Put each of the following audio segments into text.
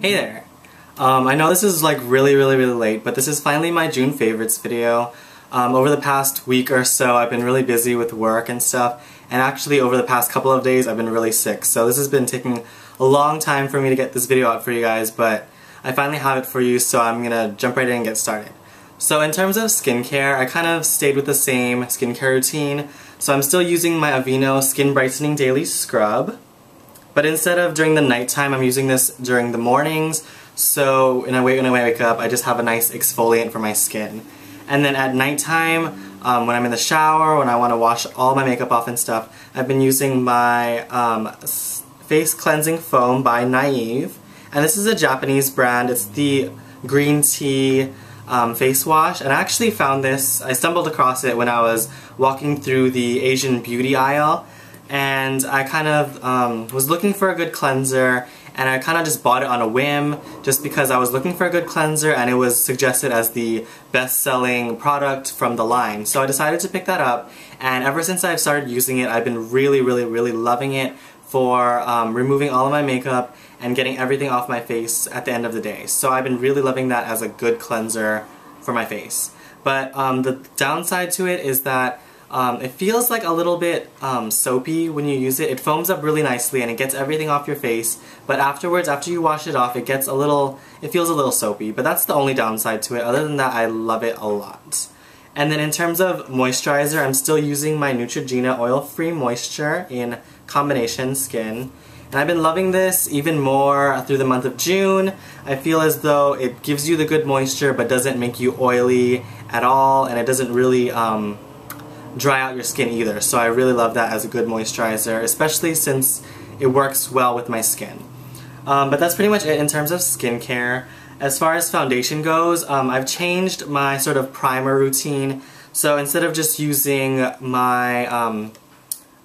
Hey there! Um, I know this is like really really really late, but this is finally my June favorites video. Um, over the past week or so I've been really busy with work and stuff, and actually over the past couple of days I've been really sick, so this has been taking a long time for me to get this video out for you guys, but I finally have it for you, so I'm gonna jump right in and get started. So in terms of skincare, I kind of stayed with the same skincare routine, so I'm still using my Aveeno Skin Brightening Daily Scrub. But instead of during the nighttime, I'm using this during the mornings. So when I wake, when I wake up, I just have a nice exfoliant for my skin. And then at nighttime, um, when I'm in the shower, when I want to wash all my makeup off and stuff, I've been using my um, face cleansing foam by Naive. And this is a Japanese brand. It's the green tea um, face wash. And I actually found this, I stumbled across it when I was walking through the Asian beauty aisle and I kind of um, was looking for a good cleanser and I kind of just bought it on a whim just because I was looking for a good cleanser and it was suggested as the best-selling product from the line. So I decided to pick that up and ever since I've started using it I've been really really really loving it for um, removing all of my makeup and getting everything off my face at the end of the day. So I've been really loving that as a good cleanser for my face. But um, the downside to it is that um, it feels like a little bit um, soapy when you use it. It foams up really nicely and it gets everything off your face, but afterwards, after you wash it off, it gets a little, it feels a little soapy, but that's the only downside to it. Other than that, I love it a lot. And then in terms of moisturizer, I'm still using my Neutrogena Oil Free Moisture in Combination Skin. And I've been loving this even more through the month of June. I feel as though it gives you the good moisture but doesn't make you oily at all and it doesn't really um, dry out your skin either. So I really love that as a good moisturizer, especially since it works well with my skin. Um, but that's pretty much it in terms of skincare. As far as foundation goes, um, I've changed my sort of primer routine. So instead of just using my um,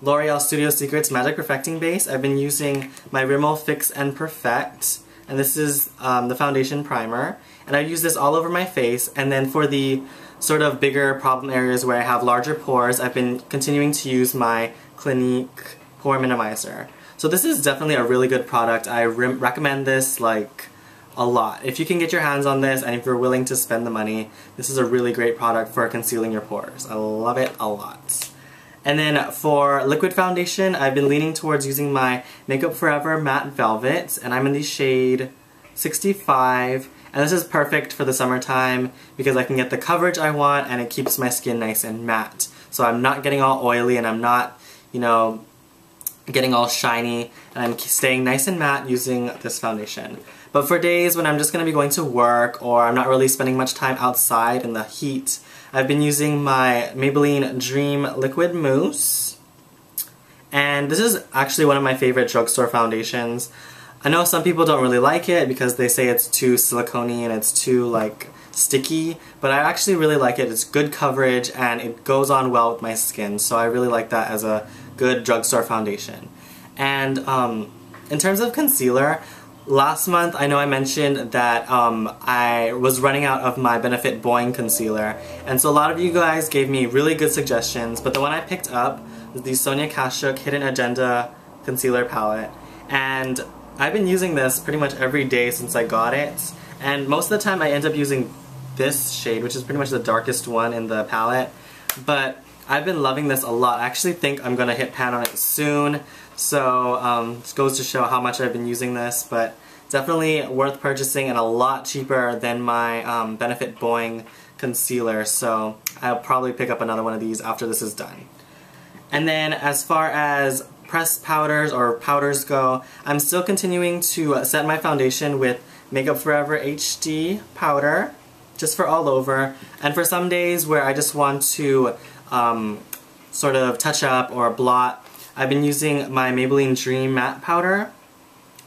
L'Oreal Studio Secrets Magic Perfecting Base, I've been using my Rimmel Fix and Perfect. And this is um, the foundation primer. And I use this all over my face. And then for the sort of bigger problem areas where I have larger pores, I've been continuing to use my Clinique Pore Minimizer. So this is definitely a really good product. I re recommend this like a lot. If you can get your hands on this and if you're willing to spend the money, this is a really great product for concealing your pores. I love it a lot. And then for liquid foundation, I've been leaning towards using my Makeup Forever Matte Velvet, and I'm in the shade 65. And this is perfect for the summertime because I can get the coverage I want and it keeps my skin nice and matte. So I'm not getting all oily and I'm not, you know, getting all shiny and I'm staying nice and matte using this foundation. But for days when I'm just going to be going to work or I'm not really spending much time outside in the heat, I've been using my Maybelline Dream Liquid Mousse. And this is actually one of my favorite drugstore foundations. I know some people don't really like it because they say it's too silicone and it's too like sticky, but I actually really like it. It's good coverage and it goes on well with my skin, so I really like that as a good drugstore foundation. And um, in terms of concealer, last month I know I mentioned that um, I was running out of my Benefit Boing concealer, and so a lot of you guys gave me really good suggestions, but the one I picked up was the Sonia Kashuk Hidden Agenda concealer palette, and I've been using this pretty much every day since I got it, and most of the time I end up using this shade, which is pretty much the darkest one in the palette, but I've been loving this a lot. I actually think I'm going to hit pan on it soon, so um, this goes to show how much I've been using this, but definitely worth purchasing and a lot cheaper than my um, Benefit Boing concealer, so I'll probably pick up another one of these after this is done. And then as far as pressed powders or powders go, I'm still continuing to uh, set my foundation with Makeup Forever HD powder, just for all over. And for some days where I just want to um, sort of touch up or blot, I've been using my Maybelline Dream Matte Powder.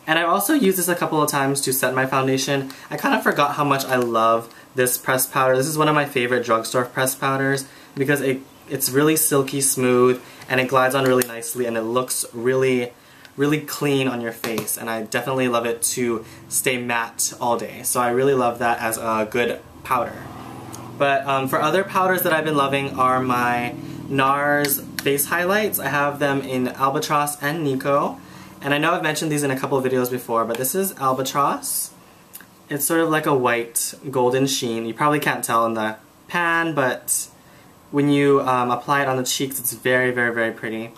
And I've also used this a couple of times to set my foundation. I kind of forgot how much I love this pressed powder. This is one of my favorite drugstore pressed powders because it it's really silky smooth and it glides on really nicely and it looks really really clean on your face and I definitely love it to stay matte all day. So I really love that as a good powder. But um, for other powders that I've been loving are my NARS face highlights. I have them in Albatross and Nico. And I know I've mentioned these in a couple of videos before but this is Albatross. It's sort of like a white golden sheen. You probably can't tell in the pan, but when you um, apply it on the cheeks, it's very, very, very pretty.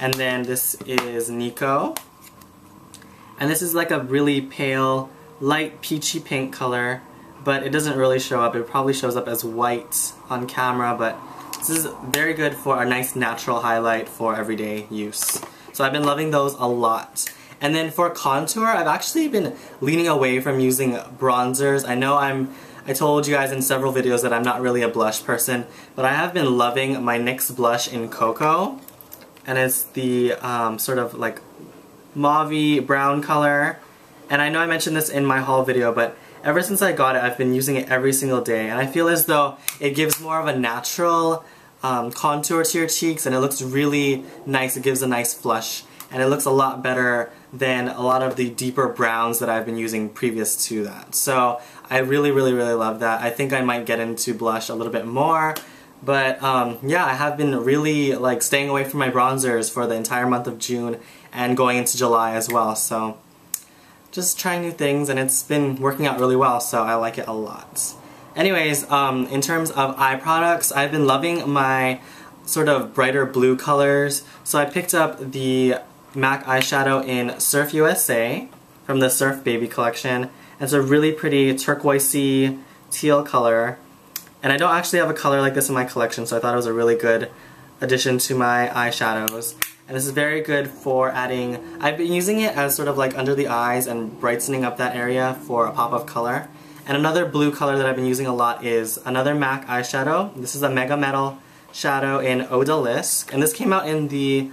And then this is Nico. And this is like a really pale, light peachy pink color, but it doesn't really show up. It probably shows up as white on camera, but this is very good for a nice natural highlight for everyday use. So I've been loving those a lot. And then for contour, I've actually been leaning away from using bronzers. I know I'm I told you guys in several videos that I'm not really a blush person, but I have been loving my NYX blush in Cocoa. And it's the um, sort of like mauve brown color. And I know I mentioned this in my haul video, but ever since I got it, I've been using it every single day. And I feel as though it gives more of a natural um, contour to your cheeks and it looks really nice. It gives a nice flush. And it looks a lot better than a lot of the deeper browns that I've been using previous to that. So I really, really, really love that. I think I might get into blush a little bit more. But um, yeah, I have been really like staying away from my bronzers for the entire month of June and going into July as well. So just trying new things and it's been working out really well so I like it a lot. Anyways, um, in terms of eye products, I've been loving my sort of brighter blue colors. So I picked up the MAC eyeshadow in Surf USA from the Surf Baby collection. It's a really pretty turquoisey teal color. And I don't actually have a color like this in my collection, so I thought it was a really good addition to my eyeshadows. And this is very good for adding, I've been using it as sort of like under the eyes and brightening up that area for a pop of color. And another blue color that I've been using a lot is another MAC eyeshadow. This is a Mega Metal shadow in Odalisque. And this came out in the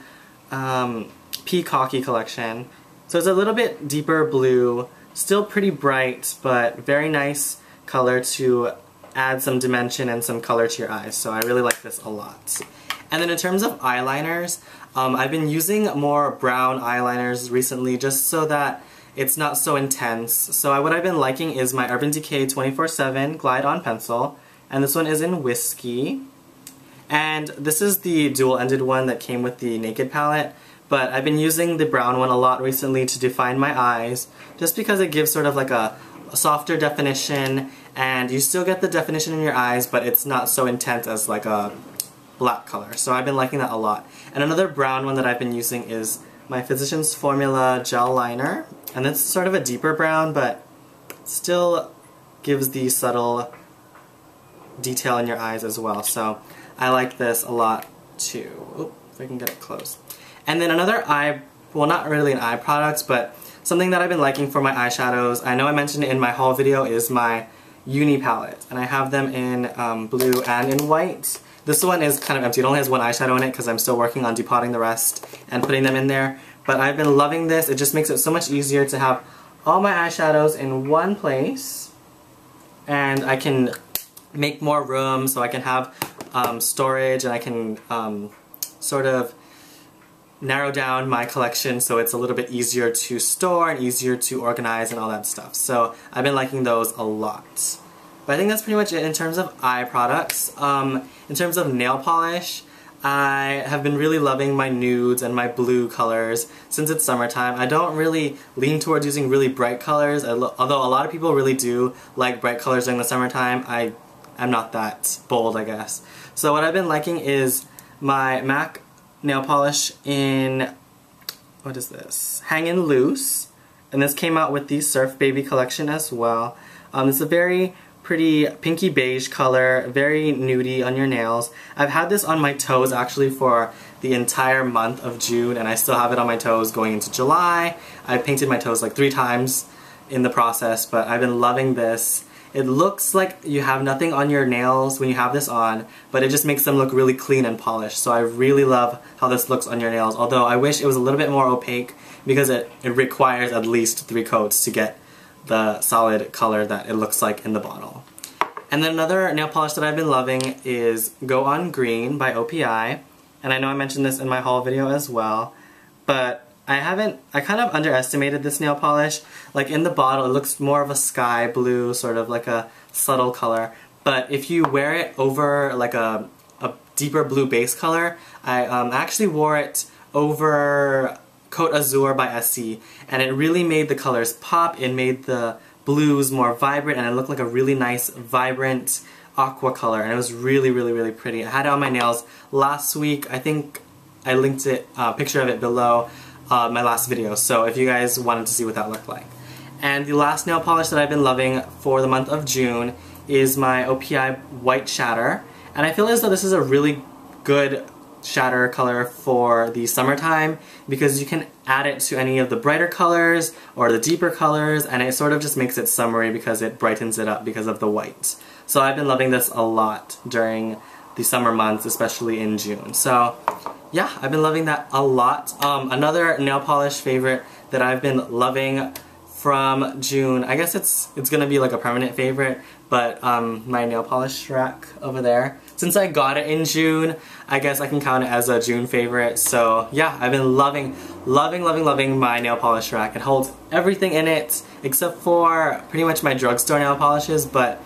um, Peacocky collection. So it's a little bit deeper blue, still pretty bright, but very nice color to add some dimension and some color to your eyes. So I really like this a lot. And then in terms of eyeliners, um, I've been using more brown eyeliners recently just so that it's not so intense. So what I've been liking is my Urban Decay 24-7 Glide On Pencil. And this one is in Whiskey. And this is the dual-ended one that came with the Naked palette. But I've been using the brown one a lot recently to define my eyes, just because it gives sort of like a, a softer definition, and you still get the definition in your eyes, but it's not so intense as like a black color. So I've been liking that a lot. And another brown one that I've been using is my Physicians Formula Gel Liner. And it's sort of a deeper brown, but still gives the subtle detail in your eyes as well. So I like this a lot too. Oop, if I can get it close. And then another eye, well not really an eye product, but something that I've been liking for my eyeshadows, I know I mentioned in my haul video, is my unii palette. And I have them in um, blue and in white. This one is kind of empty. It only has one eyeshadow in it because I'm still working on depotting the rest and putting them in there. But I've been loving this. It just makes it so much easier to have all my eyeshadows in one place. And I can make more room so I can have um, storage and I can um, sort of narrow down my collection so it's a little bit easier to store and easier to organize and all that stuff. So I've been liking those a lot. But I think that's pretty much it in terms of eye products. Um, in terms of nail polish, I have been really loving my nudes and my blue colors since it's summertime. I don't really lean towards using really bright colors, although a lot of people really do like bright colors during the summertime. I am not that bold, I guess. So what I've been liking is my MAC nail polish in, what is this? Hangin' Loose. And this came out with the Surf Baby collection as well. Um, it's a very pretty pinky beige color, very nudie on your nails. I've had this on my toes actually for the entire month of June and I still have it on my toes going into July. I painted my toes like three times in the process, but I've been loving this. It looks like you have nothing on your nails when you have this on, but it just makes them look really clean and polished. So I really love how this looks on your nails, although I wish it was a little bit more opaque because it, it requires at least three coats to get the solid color that it looks like in the bottle. And then another nail polish that I've been loving is Go On Green by OPI. And I know I mentioned this in my haul video as well, but I haven't, I kind of underestimated this nail polish. Like in the bottle, it looks more of a sky blue, sort of like a subtle color. But if you wear it over like a, a deeper blue base color, I um, actually wore it over Coat Azure by Essie, and it really made the colors pop. It made the blues more vibrant and it looked like a really nice vibrant aqua color and it was really really really pretty. I had it on my nails last week. I think I linked it, a uh, picture of it below uh, my last video so if you guys wanted to see what that looked like. And the last nail polish that I've been loving for the month of June is my OPI White Shatter and I feel as though this is a really good shatter color for the summertime because you can add it to any of the brighter colors or the deeper colors and it sort of just makes it summery because it brightens it up because of the white. So I've been loving this a lot during the summer months, especially in June. So yeah, I've been loving that a lot. Um, another nail polish favorite that I've been loving from June. I guess it's it's gonna be like a permanent favorite, but um, my nail polish rack over there. Since I got it in June, I guess I can count it as a June favorite. So yeah, I've been loving, loving, loving, loving my nail polish rack. It holds everything in it except for pretty much my drugstore nail polishes, but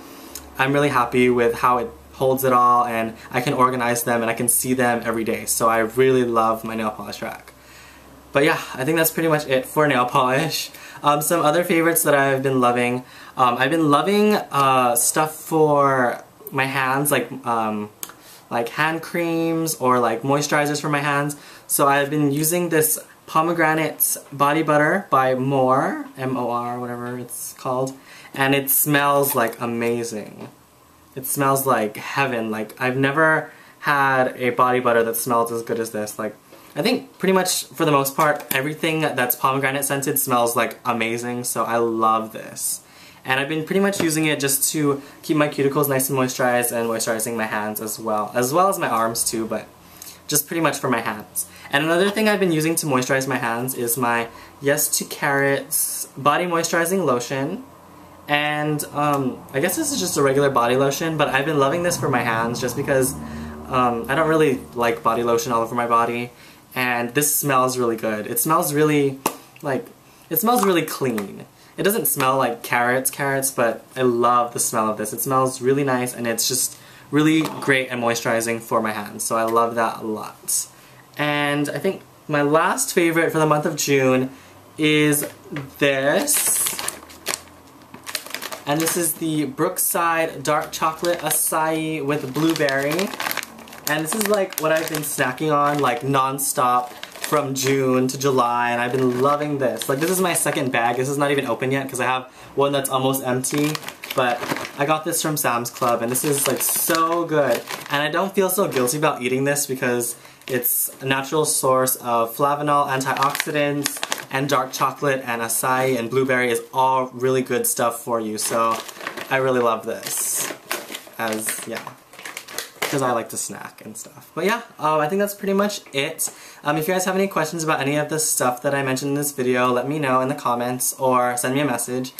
I'm really happy with how it holds it all and I can organize them and I can see them every day. So I really love my nail polish rack. But yeah, I think that's pretty much it for nail polish. Um, some other favorites that I've been loving. Um, I've been loving uh, stuff for my hands, like um, like hand creams or like moisturizers for my hands. So I've been using this pomegranate body butter by More, M-O-R, whatever it's called. And it smells like amazing. It smells like heaven. Like I've never had a body butter that smells as good as this. Like I think pretty much for the most part, everything that's pomegranate scented smells like amazing, so I love this. And I've been pretty much using it just to keep my cuticles nice and moisturized and moisturizing my hands as well. As well as my arms too, but just pretty much for my hands. And another thing I've been using to moisturize my hands is my Yes to Carrots Body Moisturizing Lotion. And um, I guess this is just a regular body lotion, but I've been loving this for my hands just because um, I don't really like body lotion all over my body and this smells really good. It smells really, like, it smells really clean. It doesn't smell like carrots, carrots, but I love the smell of this. It smells really nice and it's just really great and moisturizing for my hands, so I love that a lot. And I think my last favorite for the month of June is this. And this is the Brookside Dark Chocolate Acai with Blueberry. And this is like what I've been snacking on like non-stop from June to July and I've been loving this. Like this is my second bag. This is not even open yet because I have one that's almost empty. But I got this from Sam's Club and this is like so good. And I don't feel so guilty about eating this because it's a natural source of flavanol, antioxidants, and dark chocolate and acai and blueberry is all really good stuff for you. So I really love this. As, yeah because I like to snack and stuff. But yeah, uh, I think that's pretty much it. Um, if you guys have any questions about any of the stuff that I mentioned in this video, let me know in the comments or send me a message.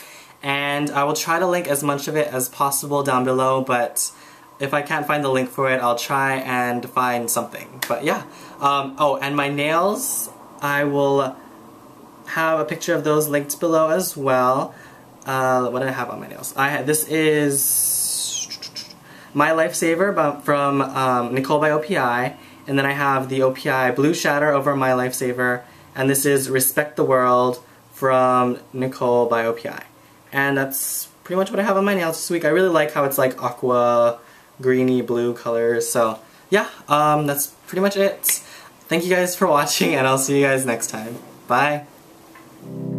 And I will try to link as much of it as possible down below, but if I can't find the link for it, I'll try and find something. But yeah. Um, oh, and my nails, I will have a picture of those linked below as well. Uh, what did I have on my nails? I This is my Lifesaver from um, Nicole by OPI, and then I have the OPI Blue Shatter over My Lifesaver, and this is Respect the World from Nicole by OPI. And that's pretty much what I have on my nails this week. I really like how it's like aqua, greeny, blue colors, so yeah, um, that's pretty much it. Thank you guys for watching, and I'll see you guys next time. Bye! Thank you.